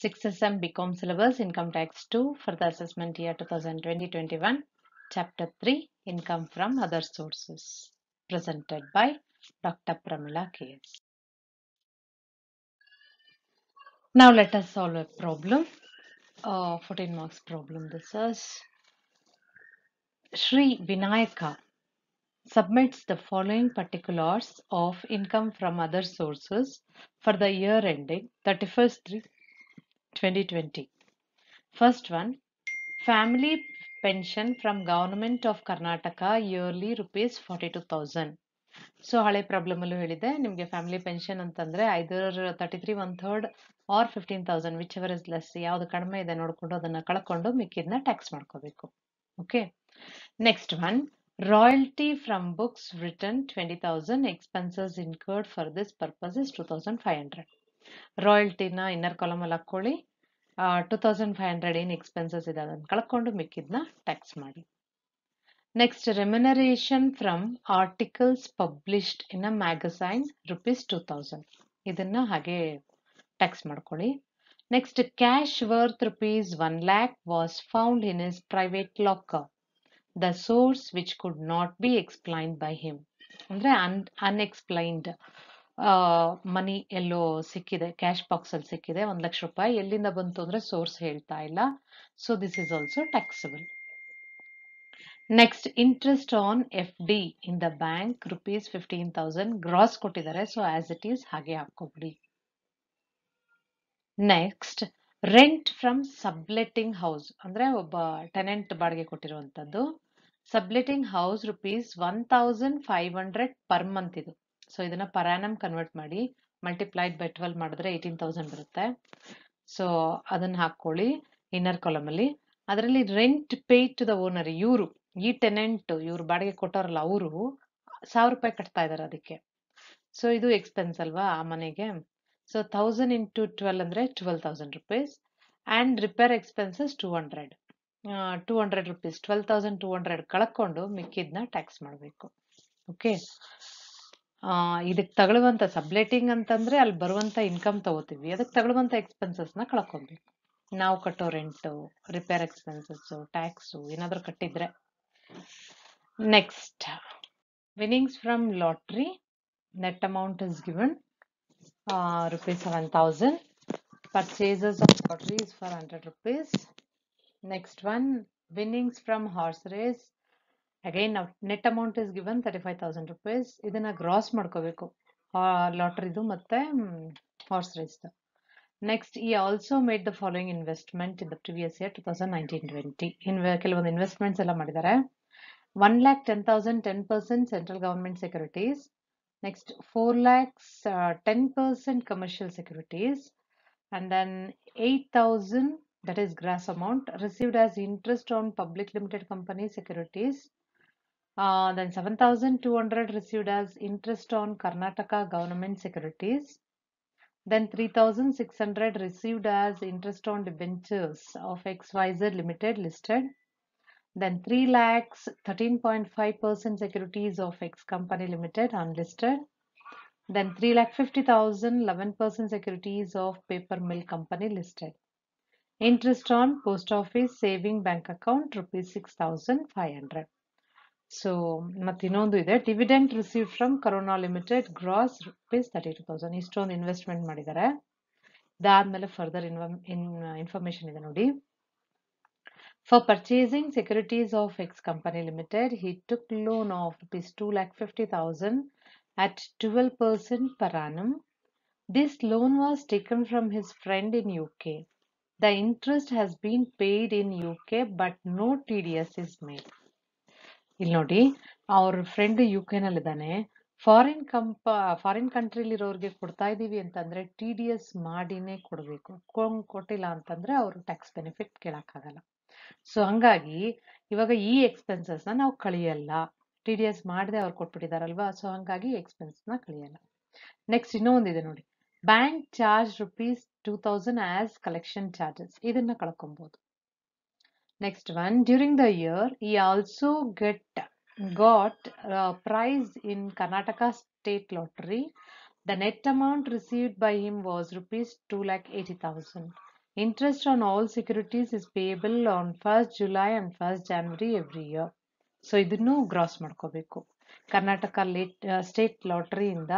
6 SM BCom syllabus Income Tax 2 for the assessment year 2020-21 Chapter 3 Income from Other Sources presented by Dr. Pramila KS. Now let us solve a problem. Uh, 14 marks problem this is. Sri Vinayaka submits the following particulars of income from other sources for the year ending 31st 3 2020 first one, family pension from government of karnataka, yearly rupees 42000 so ಹಳೆ ಪ್ರಾಬ್ಲಮಲ್ಲೂ ಹೇಳಿದೆ, ನಿಮಗೆ family pension ಅಂತಂದ್ರೆ either thirty three one third or fifteen thousand which ever is less ಯಾವ್ದು ಕಡಿಮೆ ಇದೆ ನೋಡ್ಕೊಂಡು ಅದನ್ನ ಕಳ್ಕೊಂಡು ಮಿಕ್ಕಿದ್ನ ಟ್ಯಾಕ್ಸ್ ಮಾಡ್ಕೋಬೇಕು. Okay next one royalty from books return twenty thousand expenses incurred for this purpose is two thousand five hundred ರಾಯಲ್ಟಿನ inner ಕಾಲಮಲ್ಲಿ ಹಾಕ್ಕೊಳ್ಳಿ. ಟು ತೌಸಂಡ್ ಫೈವ್ ಹಂಡ್ರೆಡ್ ಏನು ಎಕ್ಸ್ಪೆನ್ಸಸ್ ಇದೆ ಅದನ್ನು ಕಳ್ಕೊಂಡು ಮಿಕ್ಕಿದ್ನ ಟ್ಯಾಕ್ಸ್ ಮಾಡಿ. Next remuneration from articles published in a magazine rupees two thousand ಇದನ್ನ ಹಾಗೆ ಟ್ಯಾಕ್ಸ್ ಮಾಡ್ಕೊಳ್ಳಿ. Next cash worth rupees one lakh was found in his private locker the source which could not be explained by him ಅಂದ್ರೆ ಅನ್ unexplained ಮನಿ ಎಲ್ಲೋ ಸಿಕ್ಕಿದೆ, cash box ಅಲ್ಲಿ ಸಿಕ್ಕಿದೆ, ಒಂದ್ ಲಕ್ಷ ರೂಪಾಯಿ. ಎಲ್ಲಿಂದ ಬಂತು ಅಂದ್ರೆ ಸೋರ್ಸ್ ಹೇಳ್ತಾ ಇಲ್ಲ. So this is also taxable next interest on F D in the bank rupees fifteen thousand gross ಕೊಟ್ಟಿದ್ದಾರೆ. ಸೊ ಆಸ್ ಇಟ್ ಈಸ್ ಹಾಗೆ ಹಾಕೋಬಿಡಿ next rent from subletting house ಅಂದ್ರೆ ಒಬ್ಬ ಟೆನೆಂಟ್ ಬಾಡಿಗೆ ಕೊಟ್ಟಿರುವಂತದ್ದು subletting house rupees one thousand five hundred per month ಇದು. So ಇದನ್ನ per annum convert ಮಾಡಿ multiplied by twelve ಮಾಡಿದ್ರೆ eighteen thousand ಬರುತ್ತೆ. ಸೊ ಅದನ್ನ ಹಾಕೊಳ್ಳಿ ಇನ್ನರ್ ಕಾಲಮಲ್ಲಿ ಅದರಲ್ಲಿ rent pay to the owner ಇವರು, ಈ ಟೆನೆಂಟ್ ಇವ್ರು ಬಾಡಿಗೆ ಕೊಟ್ಟವ್ರಲ್ಲ, ಅವರು ಸಾವಿರ ರೂಪಾಯಿ ಕಟ್ತಾ ಇದಾರೆ ಅದಕ್ಕೆ. ಸೊ ಇದು ಎಕ್ಸ್ಪೆನ್ಸ್ ಅಲ್ವಾ ಆ ಮನೆಗೆ? ಸೊ ತೌಸಂಡ್ ಇಂಟು ಟ್ವೆಲ್ ಅಂದ್ರೆ twelve thousand rupees and repair expenses two hundred two hundred rupees twelve thousand two hundred ಕಳ್ಕೊಂಡು ಮಿಕ್ಕಿದ್ನ ಟ್ಯಾಕ್ಸ್ ಮಾಡಬೇಕು. ಓಕೆ ಇದಕ್ಕೆ ತಗೊಳ್ಳುವಂಥ ಸಬ್ಲೆಟಿಂಗ್ ಅಂತಂದ್ರೆ ಅಲ್ಲಿ ಬರುವಂತ ಇನ್ಕಮ್ ತಗೋತೀವಿ. ಅದಕ್ಕೆ ತಗೊಳ್ಳುವಂಥ ಎಕ್ಸ್ಪೆನ್ಸಸ್ನ ಕಳ್ಕೊಬೇಕು. ನಾವು ಕಟ್ಟೋ ರೆಂಟು ರಿಪೇರ್ ಎಕ್ಸ್ಪೆನ್ಸಸ್ಸು ಟ್ಯಾಕ್ಸು ಏನಾದರೂ ಕಟ್ಟಿದ್ರೆ. Next winnings from lottery net amount is given rupees 7000 purchases of lotteries for 100 rupees. Next one, winnings from horse race again now net amount is given 35000 rupees ಇದನ್ನ gross ಮಾಡ್ಕೋಬೇಕು ಲಾಟ್ರಿದು ಮತ್ತೆ horse race next ಈ also made the following investment in the previous year two thousand nineteen twenty in ಕೆಲವೊಂದು investments ಎಲ್ಲ ಮಾಡಿದ್ದಾರೆ one lakh ten thousand ten percent central government securities Next, 4 lakhs, uh, 10% commercial securities, and then 8,000, that is gross amount, received as interest on public limited company securities. Uh, then 7,200 received as interest on Karnataka government securities. Then 3,600 received as interest on debentures of XYZ Limited listed. Then 3 lakhs 13.5% securities of X Company Limited unlisted. Then 3 lakh 50,000 11% securities of Paper Mill Company listed. Interest on Post Office Saving Bank Account rupees 6,500. So ಮತ್ತೆ ಇನ್ನೊಂದು ಇದೆ dividend receive from Corona limited gross rupees thirty two thousand ಇಷ್ಟೊಂದು investment ಮಾಡಿದ್ದಾರೆ ಇದಾದ್ಮೇಲೆ further information ಇದೆ ನೋಡಿ For purchasing securities of X Company Limited, he took loan of rupees 2,50,000 at 12% per annum. This loan was taken from his friend in UK. The interest has been paid in UK, but no TDS is made. ಇಲ್ಲಿ ನೋಡಿ, ಅವ್ರ friend U ಇದ್ದಾನೆ foreign ಕಂಪ foreign ಕಂಟ್ರಿಲಿರೋರ್ಗೆ ಕೊಡ್ತಾ ಇದ್ದೀವಿ ಅಂತಂದ್ರೆ T D S ಮಾಡಿನೇ ಕೊಡಬೇಕು. ಕೊಟ್ಟಿಲ್ಲ ಅಂತಂದ್ರೆ ಅವರು ಟ್ಯಾಕ್ಸ್ ಬೆನಿಫಿಟ್ ಕೇಳಕ್ಕಾಗಲ್ಲ. ಸೊ ಹಂಗಾಗಿ ಇವಾಗ ಈ ಎಕ್ಸ್ಪೆನ್ಸಸ್ನ ನಾವು ಕಳಿಯಲ್ಲ. ಟಿ ಡಿ ಎಸ್ ಮಾಡದೆ ಅವ್ರು ಕೊಟ್ಬಿಟ್ಟಿದಾರಲ್ವಾ? ಸೊ ಹಂಗಾಗಿ ಎಕ್ಸ್ಪೆನ್ಸ್ನ ಕಳಿಯಲ್ಲ. ನೆಕ್ಸ್ಟ್ ಇನ್ನೊಂದಿದೆ ನೋಡಿ. Bank charge rupees two thousand as collection charges ಇದನ್ನ ಕಳ್ಕೊಬಹುದು next one during the year he also get got prize in Karnataka state lottery the net amount received by him was rupees two lakh eighty thousand interest on all securities is payable on first July and first January every year so ಇದನ್ನು gross ಮಾಡ್ಕೋಬೇಕು. Karnataka late state ಲಾಟ್ರಿಯಿಂದ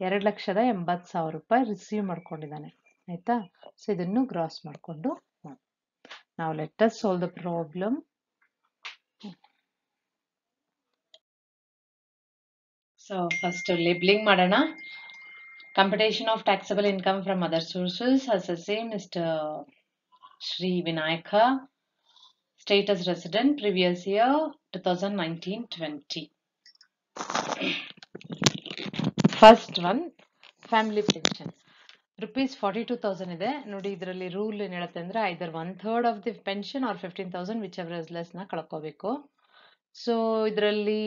ಎರಡು ಲಕ್ಷದ ಎಂಬತ್ತು ಸಾವಿರ ರೂಪಾಯಿ receive ಮಾಡ್ಕೊಂಡಿದ್ದಾನೆ. ಆಯಿತಾ? So ಇದನ್ನು gross ಮಾಡಿಕೊಂಡು Now let us solve the problem. So first labeling madana. Computation of taxable income from other sources has the same Mr. Sri Vinayaka. Status resident previous year 2019-20. First one family pension. Rupees forty two thousand ಇದೆ. ನೋಡಿ ಇದರಲ್ಲಿ rule ಏನು ಹೇಳುತ್ತೆ ಅಂದ್ರೆ either one third of the pension or fifteen thousand which ever ಲೆಸ್ನ ಕಳ್ಕೋಬೇಕು. So ಇದರಲ್ಲಿ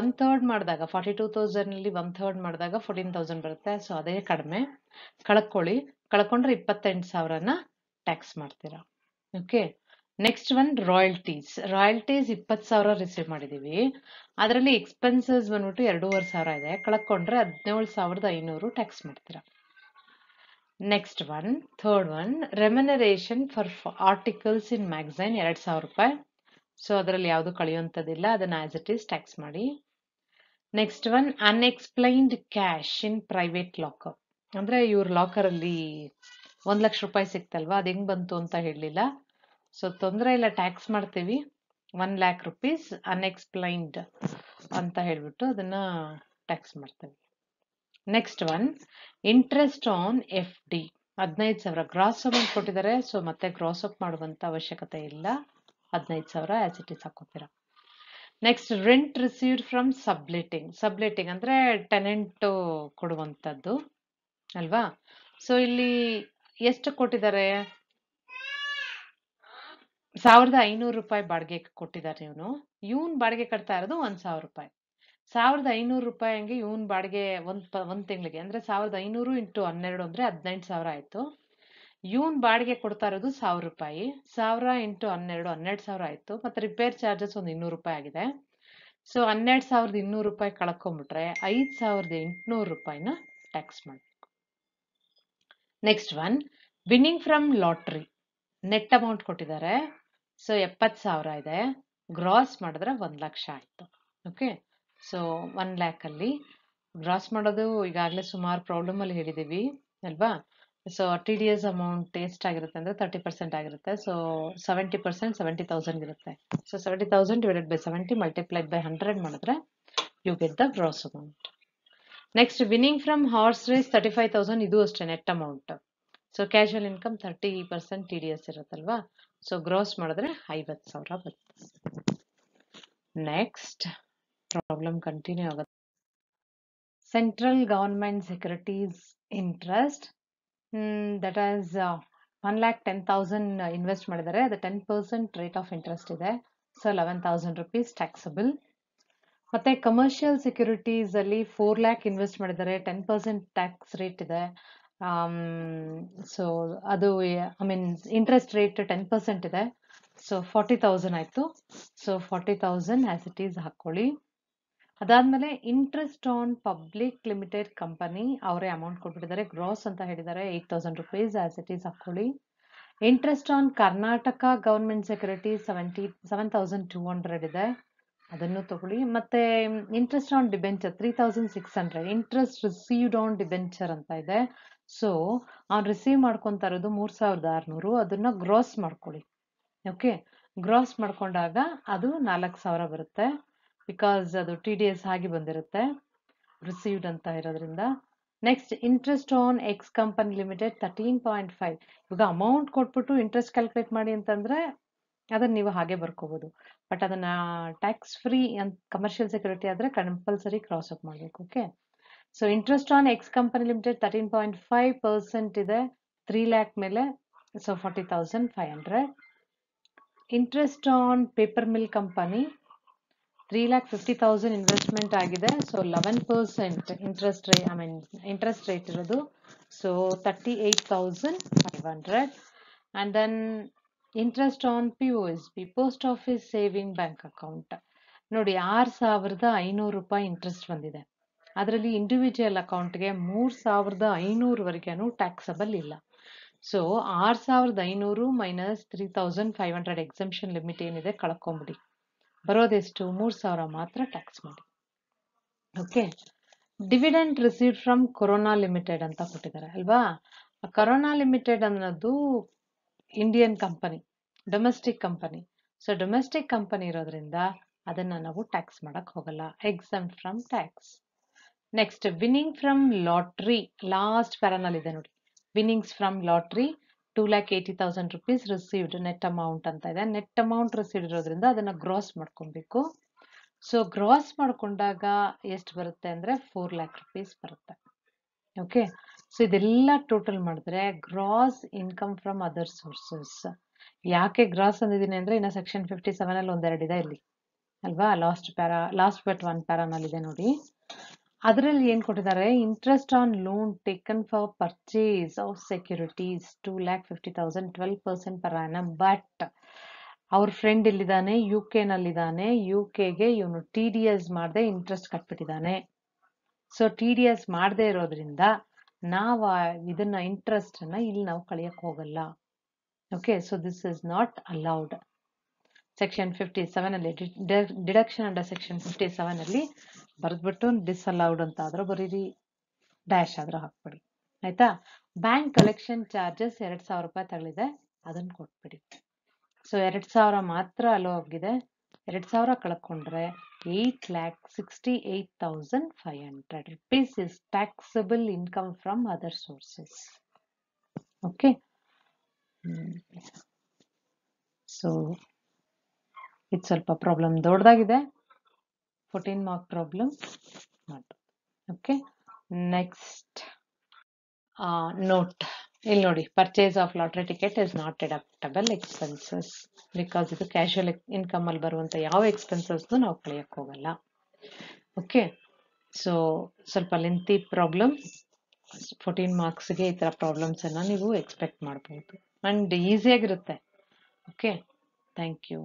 one third ಮಾಡಿದಾಗ forty two thousand ಅಲ್ಲಿ ಒನ್ ಥರ್ಡ್ ಮಾಡಿದಾಗ ಫೋರ್ಟೀನ್ ತೌಸಂಡ್ ಬರುತ್ತೆ. ಸೊ ಅದೇ ಕಡಿಮೆ. ಕಳ್ಕೊಳ್ಳಿ. ಕಳ್ಕೊಂಡ್ರೆ ಇಪ್ಪತ್ತೆಂಟು ಸಾವಿರನ ಟ್ಯಾಕ್ಸ್ ಮಾಡ್ತೀರಾ. Okay next one royalties royalties ಇಪ್ಪತ್ತು ಸಾವಿರ ರಿಸೀವ್ ಮಾಡಿದೀವಿ. ಅದರಲ್ಲಿ ಎಕ್ಸ್ಪೆನ್ಸಸ್ ಬಂದ್ಬಿಟ್ಟು ಎರಡೂವರೆ ಸಾವಿರ ಇದೆ. ಕಳ್ಕೊಂಡ್ರೆ ಹದಿನೇಳು ಸಾವಿರದ ಐನೂರು ಟ್ಯಾಕ್ಸ್ ಮಾಡ್ತೀರಾ. Next one third one remuneration for articles in magazine ಎರಡು ಸಾವಿರ ರೂಪಾಯಿ. ಸೊ ಅದರಲ್ಲಿ ಯಾವುದು ಕಳೆಯುವಂಥದ್ದಿಲ್ಲ, ಅದನ್ನ ಆಸ್ ಇಟ್ ಈಸ್ ಟ್ಯಾಕ್ಸ್ ಮಾಡಿ. Next one unexplained cash in private locker ಅಂದ್ರೆ ಇವ್ರ ಲಾಕರ್ ಅಲ್ಲಿ ಒಂದ್ ಲಕ್ಷ ರೂಪಾಯಿ ಸಿಕ್ತಲ್ವಾ, ಅದು ಹೆಂಗೆ ಬಂತು ಅಂತ ಹೇಳಲಿಲ್ಲ ಸೊ ತೊಂದರೆ ಇಲ್ಲ ಟ್ಯಾಕ್ಸ್ ಮಾಡ್ತೀವಿ. ಒನ್ ಲ್ಯಾಕ್ ರುಪೀಸ್ ಅನ್ಎಕ್ಸ್ಪ್ಲೈನ್ಡ್ ಅಂತ ಹೇಳ್ಬಿಟ್ಟು ಅದನ್ನ ಟ್ಯಾಕ್ಸ್ ಮಾಡ್ತೀವಿ. Next one interest on F D ಹದಿನೈದು ಸಾವಿರ ಗ್ರಾಸ್ ಅಮೌಂಟ್ ಕೊಟ್ಟಿದ್ದಾರೆ ಸೊ ಮತ್ತೆ ಗ್ರಾಸ್ ಅಪ್ ಮಾಡುವಂತ ಅವಶ್ಯಕತೆ ಇಲ್ಲ. ಹದಿನೈದು ಸಾವಿರ as it is ಹಾಕೋತೀರಾ. Next rent received from subletting subletting ಅಂದ್ರೆ ಟೆನೆಂಟ್ ಕೊಡುವಂಥದ್ದು ಅಲ್ವಾ? ಸೊ ಇಲ್ಲಿ ಎಷ್ಟು ಕೊಟ್ಟಿದ್ದಾರೆ? ಸಾವಿರದ ಐನೂರು ರೂಪಾಯಿ ಬಾಡಿಗೆ ಕೊಟ್ಟಿದ್ದಾರೆ ಇವನು. ಇವನ್ ಬಾಡಿಗೆ ಕಟ್ತಾ ಇರೋದು ಒಂದ್ ಸಾವಿರ ರೂಪಾಯಿ. ಸಾವಿರದ ಐನೂರು ರೂಪಾಯಿ ಹಂಗೆ ಇವನ್ ಬಾಡಿಗೆ ಒಂದ್ ಪ, ಒಂದ್ ತಿಂಗಳಿಗೆ. ಅಂದ್ರೆ ಸಾವಿರದ ಐನೂರು ಇಂಟು ಹನ್ನೆರಡು ಅಂದ್ರೆ ಹದಿನೆಂಟು ಸಾವಿರ ಆಯ್ತು. ಇವನ್ ಬಾಡಿಗೆ ಕೊಡ್ತಾ ಇರೋದು ಸಾವಿರ ರೂಪಾಯಿ. ಸಾವಿರ ಇಂಟು ಹನ್ನೆರಡು ಹನ್ನೆರಡು ಸಾವಿರ ಆಯ್ತು. ಮತ್ತೆ ರಿಪೇರ್ ಚಾರ್ಜಸ್ ಒಂದು ಇನ್ನೂರು ರೂಪಾಯಿ ಆಗಿದೆ. ಸೊ ಹನ್ನೆರಡು ಸಾವಿರದ ಇನ್ನೂರು ರೂಪಾಯಿ ಕಳ್ಕೊಂಬಿಟ್ರೆ ಐದ್ ಸಾವಿರದ ಎಂಟುನೂರು ರೂಪಾಯಿನ ಟ್ಯಾಕ್ಸ್ ಮಾಡ್ಬೇಕು. Next one winning from lottery net amount ಕೊಟ್ಟಿದ್ದಾರೆ. ಸೊ ಎಪ್ಪತ್ತು ಸಾವಿರ ಇದೆ. ಗ್ರಾಸ್ ಮಾಡಿದ್ರೆ ಒಂದು ಲಕ್ಷ ಆಯ್ತು. ಓಕೆ ಸೊ ಒನ್ ಲ್ಯಾಕ್ ಅಲ್ಲಿ ಗ್ರಾಸ್ ಮಾಡೋದು ಈಗಾಗಲೇ ಸುಮಾರು ಪ್ರಾಬ್ಲಮ್ ಅಲ್ಲಿ ಹೇಳಿದೀವಿ ಅಲ್ವಾ? So T D S amount ಎಷ್ಟಾಗಿರುತ್ತೆ ಅಂದ್ರೆ ತರ್ಟಿ ಪರ್ಸೆಂಟ್ ಆಗಿರುತ್ತೆ. So seventy percent seventy thousand ಇರುತ್ತೆ. So seventy thousand divided by seventy multiplied by hundred ಮಾಡಿದ್ರೆ you get the gross amount next winning from horse race thirty five thousand ಇದು ಅಷ್ಟೇ net amount so casual income thirty percent T D S ಇರುತ್ತಲ್ವಾ so gross ಮಾಡಿದ್ರೆ ಐವತ್ತು ಸಾವಿರ ಬರುತ್ತೆ. Next problem continue ಆಗುತ್ತೆ. Central government securities interest that as one lakh ten thousand invest ಮಾಡಿದರೆ ಅದು ten percent rate of interest ಇದೆ. So eleven thousand rupees taxable ಮತ್ತೆ ಕಮರ್ಷಿಯಲ್ ಸೆಕ್ಯೂರಿಟೀಸ್ ಅಲ್ಲಿ ಫೋರ್ ಲ್ಯಾಕ್ ಇನ್ವೆಸ್ಟ್ ಮಾಡಿದರೆ ಟೆನ್ ಪರ್ಸೆಂಟ್ ಟ್ಯಾಕ್ಸ್ ರೇಟ್ ಇದೆ. So ಅದು I mean interest rate ten percent ಇದೆ. So forty thousand ಆಯ್ತು. So forty thousand as it is ಹಾಕೊಳ್ಳಿ. ಅದಾದ್ಮೇಲೆ interest on public limited company ಅವರೇ ಅಮೌಂಟ್ ಕೊಟ್ಬಿಟ್ಟಿದ್ದಾರೆ. ಗ್ರಾಸ್ ಅಂತ ಹೇಳಿದ್ದಾರೆ. Eight thousand rupees as it is ಹಾಕೊಳ್ಳಿ interest on Karnataka government security seventy seven thousand two hundred ಇದೆ. ಅದನ್ನು ತಗೊಳ್ಳಿ. ಮತ್ತೆ interest on debenture three thousand six hundred interest received on debenture ಅಂತ ಇದೆ. ಸೊ ಅವ್ನು ರಿಸೀವ್ ಮಾಡ್ಕೊಂತ ಇರೋದು ಮೂರ್ ಸಾವಿರದ ಆರ್ನೂರು. ಅದನ್ನ ಗ್ರಾಸ್ ಮಾಡ್ಕೊಳ್ಳಿ. ಓಕೆ ಗ್ರಾಸ್ ಮಾಡ್ಕೊಂಡಾಗ ಅದು ನಾಲ್ಕು ಸಾವಿರ ಬರುತ್ತೆ. ಬಿಕಾಸ್ ಅದು ಟಿ ಡಿ ಎಸ್ ಆಗಿ ಬಂದಿರುತ್ತೆ ರಿಸೀವ್ಡ್ ಅಂತ ಇರೋದ್ರಿಂದ. Next interest on X company limited thirteen point five ಇವಾಗ ಅಮೌಂಟ್ ಕೊಟ್ಬಿಟ್ಟು ಇಂಟ್ರೆಸ್ಟ್ ಕ್ಯಾಲ್ಕುಲೇಟ್ ಮಾಡಿ ಅಂತಂದ್ರೆ ಅದನ್ನ ನೀವು ಹಾಗೆ ಬರ್ಕೋಬಹುದು ಬಟ್ ಅದನ್ನ ಟ್ಯಾಕ್ಸ್ ಫ್ರೀ ಅಂತ ಕಮರ್ಷಿಯಲ್ ಸೆಕ್ಯೂರಿಟಿ ಆದ್ರೆ ಕಂಪಲ್ಸರಿ ಕ್ರಾಸ್ ಅಪ್ ಮಾಡ್ಬೇಕು okay so interest on X company limited thirteen point five percent ಇದೆ ತ್ರೀ ಲ್ಯಾಕ್ ಮೇಲೆ so forty thousand five hundred interest on paper mill company three lakh fifty thousand investment ಆಗಿದೆ. So eleven percent interest ರೇ I mean interest rate ಇರೋದು. So thirty eight thousand five hundred and then interest on P O S B post office saving bank account ನೋಡಿ, ಆರು ಸಾವಿರದ ಐನೂರು ರೂಪಾಯಿ interest ಬಂದಿದೆ. ಅದರಲ್ಲಿ ಇಂಡಿವಿಜುವಲ್ ಅಕೌಂಟ್ಗೆ ಮೂರು ಸಾವಿರದ ಐನೂರವರೆಗೂ ಟ್ಯಾಕ್ಸಬಲ್ ಇಲ್ಲ. ಸೊ ಆರು ಸಾವಿರದ ಐನೂರು minus three thousand five hundred exemption limit ಏನಿದೆ ಕಳ್ಕೊಂಬಿಡಿ. ಬರೋದೆಷ್ಟು? ಮೂರು ಸಾವಿರ ಮಾತ್ರ ಟ್ಯಾಕ್ಸ್ ಮಾಡಿ. Okay dividend receive from Corona limited ಅಂತ ಕೊಟ್ಟಿದ್ದಾರೆ, ಅಲ್ವಾ? ಕೊರೋನಾ ಲಿಮಿಟೆಡ್ ಅನ್ನೋದು Indian company domestic company so domestic company ಇರೋದ್ರಿಂದ ಅದನ್ನ ನಾವು ಟ್ಯಾಕ್ಸ್ ಮಾಡಕ್ ಹೋಗಲ್ಲ. Exempt from tax next winning from lottery last ಪ್ಯಾರನಲ್ ಇದೆ ನೋಡಿ. Winnings from lottery two lakh eighty thousand rupees received net amount ಅಂತ ಇದೆ. ನೆಟ್ ಅಮೌಂಟ್ ರಿಸೀವ್ಡ್ ಇರೋದ್ರಿಂದ ಅದನ್ನ ಗ್ರಾಸ್ ಮಾಡ್ಕೊಬೇಕು. ಸೊ ಗ್ರಾಸ್ ಮಾಡ್ಕೊಂಡಾಗ ಎಷ್ಟು ಬರುತ್ತೆ ಅಂದ್ರೆ ಫೋರ್ ಲ್ಯಾಕ್ ರುಪೀಸ್ ಬರುತ್ತೆ. ಓಕೆ ಸೊ ಇದೆಲ್ಲ ಟೋಟಲ್ ಮಾಡಿದ್ರೆ gross income from other sources ಯಾಕೆ ಗ್ರಾಸ್ ಅಂದಿದ್ದೀನಿ ಅಂದ್ರೆ ಇನ್ನ ಸೆಕ್ಷನ್ ಫಿಫ್ಟಿ ಸೆವೆನ್ ಅಲ್ಲಿ ಒಂದೆರಡು ಇದೆ ಇಲ್ಲಿ. ಅಲ್ವಾ? Last para last but one ಪ್ಯಾರಾನಲ್ಲಿ ಇದೆ ನೋಡಿ. ಅದರಲ್ಲಿ ಏನ್ ಕೊಟ್ಟಿದ್ದಾರೆ? Interest on loan taken for purchase of securities two lakh fifty thousand twelve percent per annum but ಅವ್ರ ಫ್ರೆಂಡ್ ಇಲ್ಲಿದ್ದಾನೆ ಯು ಕೆ ನಲ್ಲಿದ್ದಾನೆ. ಯು ಕೆಗೆ ಇವನು ಟಿ ಡಿ ಎಸ್ ಮಾಡದೆ ಇಂಟ್ರೆಸ್ಟ್ ಕಟ್ಬಿಟ್ಟಿದ್ದಾನೆ. ಸೊ ಟಿ ಡಿ ಎಸ್ ಮಾಡದೇ ಇರೋದ್ರಿಂದ ನಾವು ಇದನ್ನ ಇಂಟ್ರೆಸ್ಟ್ ಅನ್ನ ಇಲ್ಲಿ ನಾವು ಕಳಿಯಕ್ ಹೋಗಲ್ಲ. Okay so this is not allowed section fifty seven ಅಲ್ಲಿ deduction under section fifty seven ಅಲ್ಲಿ ಬರೆದ್ಬಿಟ್ಟು ಡಿಸ್ಅಲೌಡ್ ಅಂತ ಆದ್ರೂ ಬರೀರಿ. ಡ್ಯಾಶ್ ಆದ್ರೂ ಹಾಕ್ಬಿಡಿ. ಆಯ್ತಾ? ಬ್ಯಾಂಕ್ ಕಲೆಕ್ಷನ್ ಚಾರ್ಜಸ್ ಎರಡ್ ಸಾವಿರ ರೂಪಾಯಿ ತಗಲಿದೆ ಅದನ್ನ ಕೊಟ್ಬಿಡಿ. ಸೊ ಎರಡ್ ಸಾವಿರ ಮಾತ್ರ ಅಲೋ ಆಗಿದೆ. ಎರಡ್ ಸಾವಿರ ಕಳ್ಕೊಂಡ್ರೆ eight lakh sixty eight thousand five hundred rupees is taxable income from other sources okay so ಇದು ಸ್ವಲ್ಪ ಪ್ರಾಬ್ಲಮ್ ದೊಡ್ಡದಾಗಿದೆ fourteen mark problem okay next note ಇಲ್ಲಿ ನೋಡಿ purchase of lottery ticket is not deductible expenses because ಇದು casual income ಅಲ್ಲಿ ಬರುವಂತ ಯಾವ expenses ನಾವು ಕಳಿಯಕ್ ಹೋಗಲ್ಲ. ಓಕೆ ಸೊ ಸ್ವಲ್ಪ ಲೆಂತಿ ಪ್ರಾಬ್ಲಮ್ ಫೋರ್ಟೀನ್ ಮಾರ್ಕ್ಸ್ಗೆ ಈ ಥರ ಪ್ರಾಬ್ಲಮ್ಸ್ ಅನ್ನ ನೀವು ಎಕ್ಸ್ಪೆಕ್ಟ್ ಮಾಡ್ಬೋದು. ಅಂಡ್ ಈಸಿಯಾಗಿರುತ್ತೆ ಓಕೆ ಥ್ಯಾಂಕ್ ಯು